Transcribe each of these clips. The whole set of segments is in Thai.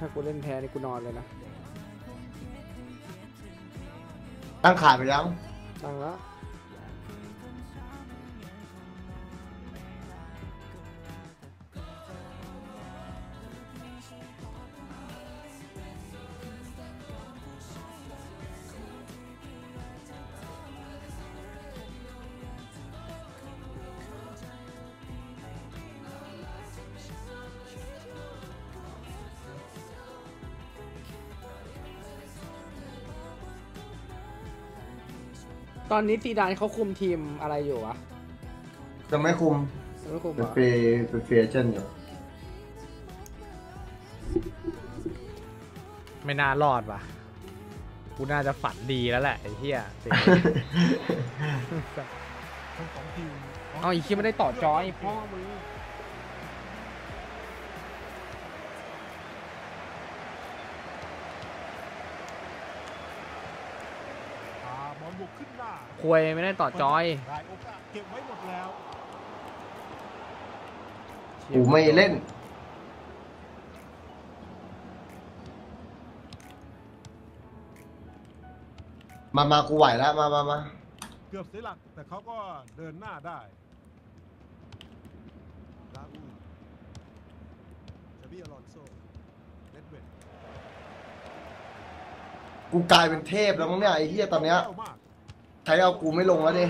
ถ้ากูเล่นแพ้นี่กูนอนเลยนะ ตั้งขาดไปยังตั้งแล้ว ตอนนี้ซีดานเขาคุมทีมอะไรอยู่วะจะไม่คุมยังไม่คุมเป็นเหรอเฟย์เป็นเฟย์เจนอยู่ไม่น่ารอดว่ะ กูน่าจะฝันดีแล้วแหละไอ้เหี้ยเสียทั้งสองทีมเอาอีกทีไม่ได้ต่อจอยพ่อมึง ควยไม่ได้ต่อจอยได้โอกาสเก็บไว้หมดแล้วกูไม่เล่น มามากูไหวแล้วมามามาเกือบเสียหลัก แต่เขาก็เดินหน้าได้ลาอูจาบิอลอนโซเน็ตเวดกูกลายเป็นเทพแล้วมั้งเนี่ยไอ้เหี้ยตอนเนี้ยแวมากใช้เอากูไม่ลงแล้วดิ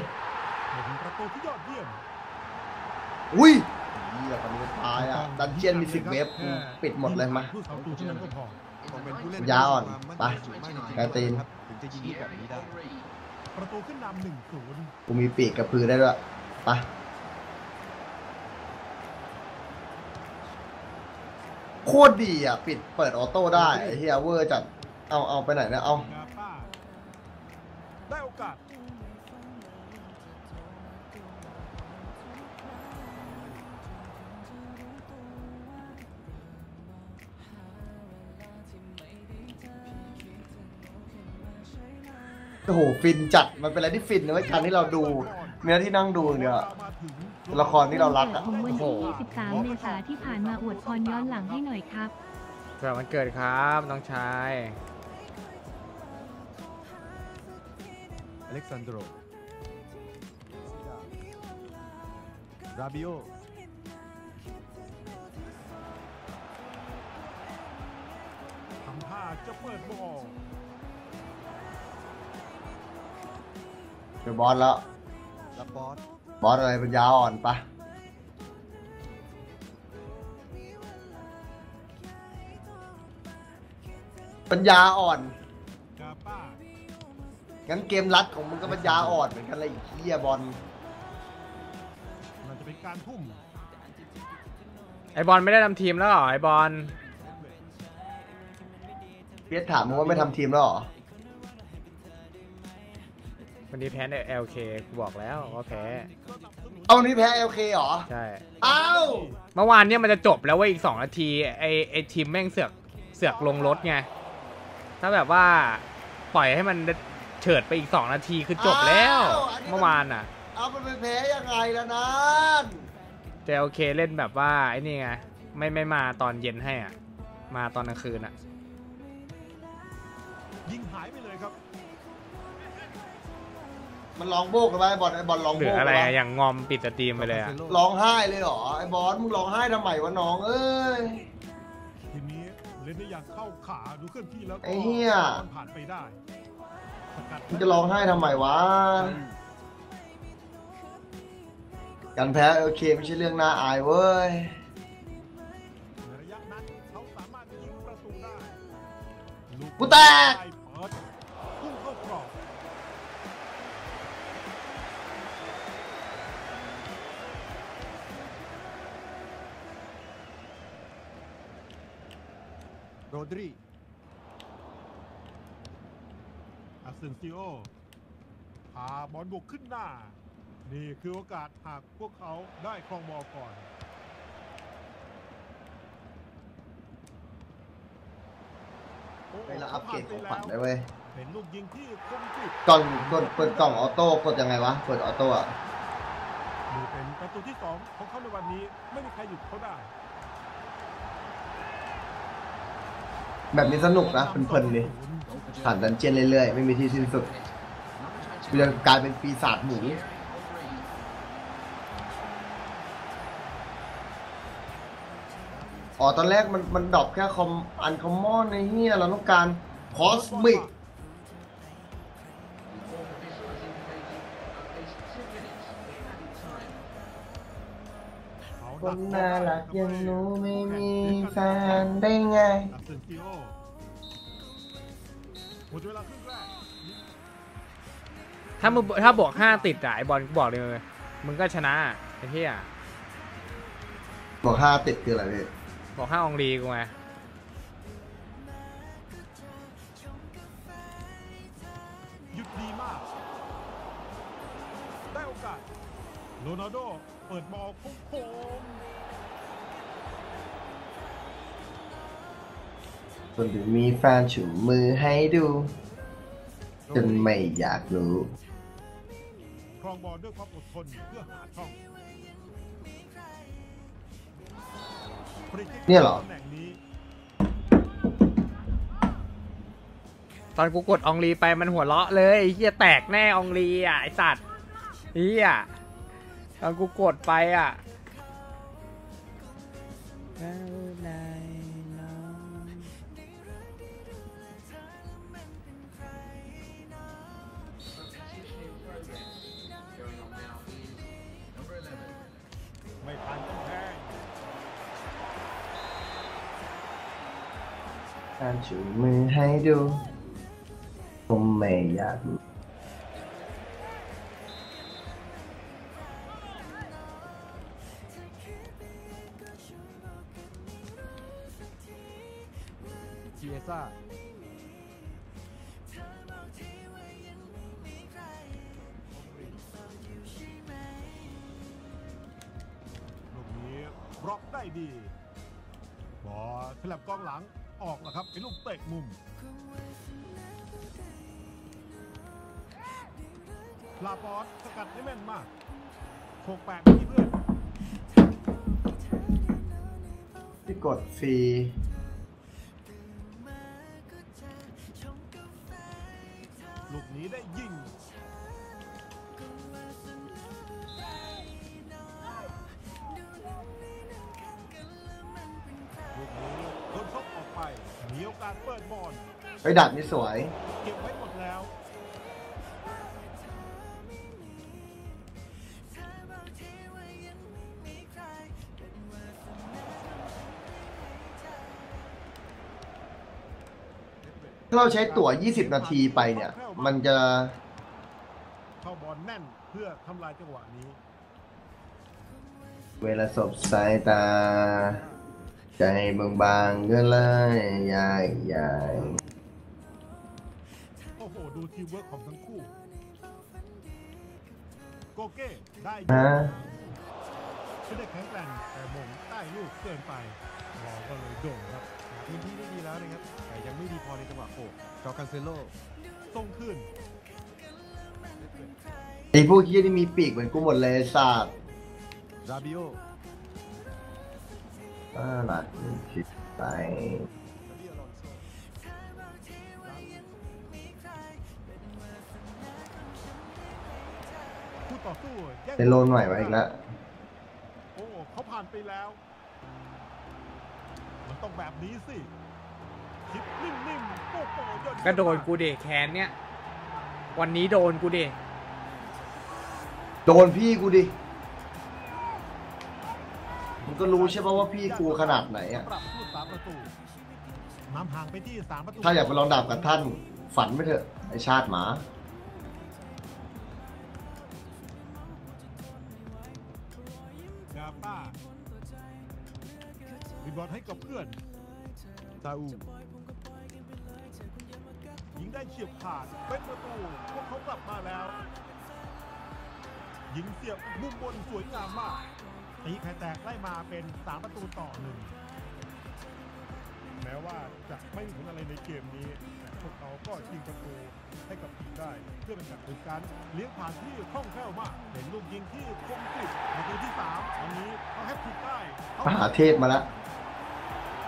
ประตูที่ยอดเยี่ยมอุ้ยเหี้ยตอนนี้ตายอะ ดันเจียนมีสิบเวฟกูปิดหมดเลยมา ผู้สาวตูเท่านั้นก็พอต้องเป็นผู้เล่นยาอ่อนไปความมั่นใจสูงมากริงๆกาตีน ถึงจะยิงลูกแบบนี้ได้ประตูขึ้นนำหนึ่งศูนย์กูมีปีกกระพือได้ด้วยไปโคตรดีอะ ปิดเปิดออโต้ได้ไอ้เฮียเวอร์จัดเอาเอาไปไหนนะเอากาป้าได้โอกาส โอ้โหฟินจัดมันเป็นอะไรที่ฟินนะเว้ยการที่เราดูเนื้อที่นั่งดูอย่างเดียวอะละครที่เรารักอะผมวันโอ้ที่โห23 เมษาที่ผ่านมาอวดพรย้อนหลังให้หน่อยครับสำหรับวันเกิดครับน้องชายอเล็กซานโดรราบิโอทำท่าจะเปิดบอล เดี๋ยวบอสแล้วลับบอสบอสอะไรเป็นยาอ่อนปะปัญญาอ่อน กาป้างั้นเกมรัดของมึงก็ปัญญาอ่อนเหมือนกันเลยไอ้เหี้ยบอล มันจะเป็นการทุ่มไอบอลไม่ได้ทำทีมแล้วเหรอไอบอล เพียสถามมึงว่าไม่ทำทีมแล้วเหรอ วันนี้แพ้ใน LK กูบอกแล้วว่าแพ้ เอานี่แพ้เอลเคเหรอ ใช่เอ้าเมื่อวานเนี่ยมันจะจบแล้วเว่าอีก 2 นาที ไอไอทีมแม่งเสือกเสือกลงรถไง ถ้าแบบว่าปล่อยให้มันเฉิดไปอีก 2 นาทีคือจบแล้วเมื่อวานอะเอามันไปแพ้ยังไงล่ะนั่นแต่โอเคเล่นแบบว่าไอ้นี่ไงไม่ไม่มาตอนเย็นให้อะ มาตอนกลางคืนอะ ยิงหายไปเลยครับ มันร้องโบกกันไหมไอ้บอลไอ้บอลร้องหโบรือกอะไรกันอะปะอย่างงอมปิดสตรีมไปเลยอะร้องไห้เลยเหรอไอ้บอสมึงร้องไห้ทำไมวะน้องเอ้ย ทีมนี้เล่นได้อย่างเข้าขาดูเคลื่อนที่แล้วก็ไอ้เหี้ยบอลผ่านไปได้สกัดมึงจะร้องไห้ทำไมวะการแพ้โอเคไม่ใช่เรื่องน่าอายเว้ยในระยะนั้นเขาสามารถยิงประตูได้ลูกูแตกเปิด ดรีอาเซนซิโอพาบอลบุกขึ้นหน้า นี่คือโอกาสหากพวกเขาได้ครองบอลก่อนโอ้เวลาอัปเกรดของขวัญได้เว้ยเป็นลูกยิงที่คมกริบกล่องกดเปิดกล่องออโต้กดยังไงวะเปิดออโต้อะนี่เป็นประตูที่สองของเขาในวันนี้ไม่มีใครหยุดเขาได้ แบบนี้สนุกนะเพลินๆเลยผ่าน dungeon เรื่อยๆ ไม่มีที่สิ้นสุดกูจะกลายเป็นปีศาจหมูอ๋อตอนแรกมันมัน drop แค่ common uncommon ในเฮียเราต้องการ cosmicคนน่ารักอย่างหนูไม่มีแฟนได้ไงอัสเซนซิโอ หมดเวลาครึ่งแรกถ้ามึงถ้าบวกห้าติดอะไอบอลกูบอกเลยมึงก็ชนะไอ้เหี้ยบอกห้าติดคืออะไรพี่บอกห้าอองรีกูไงหยุดดีมากได้โอกาสโรนัลโดเปิดบอลโค้ง คนถึงมีแฟนฉุมมือให้ดูๆจนไม่อยากรู้ครองบอลด้วยความอดทนเพื่อหาช่องฟรีคิกเนี่ยเหรอตำแหน่งนี้ตอนกูกดอองรีไปมันหัวเราะเลยไอ้เหี้ยแตกแน่อองรีอะไอสัตว์เหี้ยตอนกูกดไปอะ แฟนฉุมมือให้ดูผมไม่อยากเจียซ่าลูกนี้บล็อกได้ดี บอลสลับกองหลัง ออกนะครับเป็นลูกเตะมุมลาปอสสกัดได้แม่นมากโขกแปดที่เพื่อนที่กดฟรี มีโอกาสเปิดบอลไปดักนี่สวย เก็บไว้หมดแล้ว ถ้าเราใช้ตั๋ว 20 นาทีไปเนี่ย มันจะเข้าบอลแน่นเพื่อทำลายจังหวะนี้ เวลาสบสายตา ใจบางๆก็เลยยายยายโอ้โห ดูทีมเวิร์กของทั้งคู่ โกเก้ ได้ยิงฮะไม่ได้แข็งแกร่งแต่มงใต้ลูกเกินไปบอลก็เลยโด่งครับพื้นที่ได้ดีแล้วนะครับ แต่ยังไม่ดีพอในจังหวะโขกจอร์กันเซโลส่งขึ้นไอ้พวกที่นี่มีปีกเหมือนกูหมดเลยศาสตร์ราบิโอ อ่าหลักชิดไปคู่ต่อสู้แย่งเป็นโลนใหม่มาอีกแล้วโอ้เขาผ่านไปแล้ว มันต้องแบบนี้สิคิดนิ่มๆโอ้โหยอดเยี่ยมก็โดนกูเดแคนเนี้ยวันนี้โดนกูเดโดนพี่กูดิ มึงก็รู้ใช่ป่ะว่าพี่กูขนาดไหนอะ ปรับผู้สามประตูนำห่างไปที่สามประตูถ้าอยากไปลองดาบกับท่าน ฝันไม่เถอะ ไอชาติหมา กาป้ารีบอลให้กับเพื่อนซาอูยิงได้เฉียบขาดเป็นประตูพวกเขากลับมาแล้ว ยิงเสียบมุมบนสวยงามมาก ตีไข่แตกไล่มาเป็นสามประตูต่อหนึ่งแม้ว่าจะไม่มีผลอะไรในเกมนี้แต่พวกเขาก็ยิงประตูให้กับทีมได้ เพื่อเป็นการเป็นการเลี้ยงผ่านที่คล่องแคล่วมากเห็นลูกยิงที่คมกริบประตูที่สามตอนนี้เขาแฮตทริกได้เขามหาเทพมาแล้ว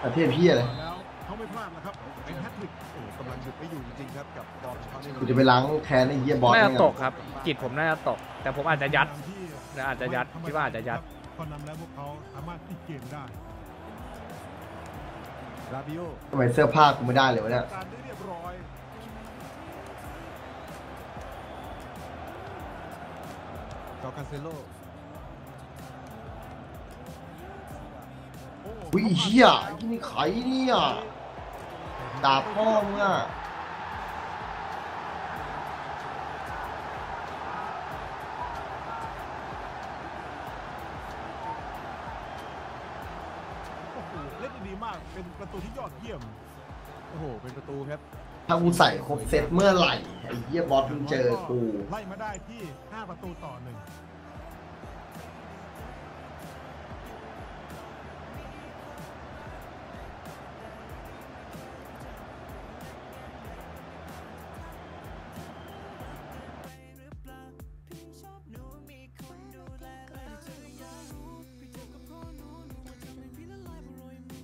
ประเทศพี่อะไรแล้วเขาไม่พลาดนะครับดไม่อยู่จริงๆครับกับฟอร์มของเขาในกูจะไปล้างแค้นไอ้เหี้ยบอสน่าจะเนี่ยตกครับกิจผมน่าจะตก แต่ผมอาจจะยัดนะอาจจะยัดคิดว่าอาจจะยัด พอนำแล้วพวกเขาสามารถพลิกเกมได้ราบิโอทำไมเสื้อผ้ากูไม่ได้เลยวะเนี่ยการได้เรียบร้อยจอร์คันเซโลโอ้โหอุ้ยเหี้ยไอ้นี่ใครเนี่ยดาบพ่อมึงอะ เล่นได้ดีมาก เป็นประตูที่ยอดเยี่ยม โอ้โห เป็นประตูครับ ถ้ากูใส่ครบเซตเมื่อไหร่ไอ้เหี้ยบอสมึงเจอกู ไล่มาได้ที่ 5 ประตูต่อหนึ่ง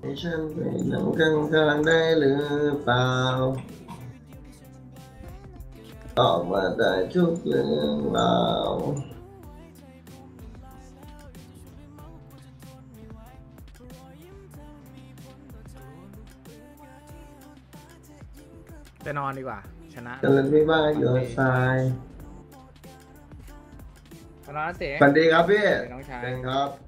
ให้ฉันไปนั่งกลางกลางได้หรือเปล่า ตอบมาได้ทุกเรื่องราวไปนอนดีกว่า ชนะกันเลยไม่ว่าอยู่ทรายไปนอนนะเต๋สวัสดีครับพี่น้องชายเป็นครับ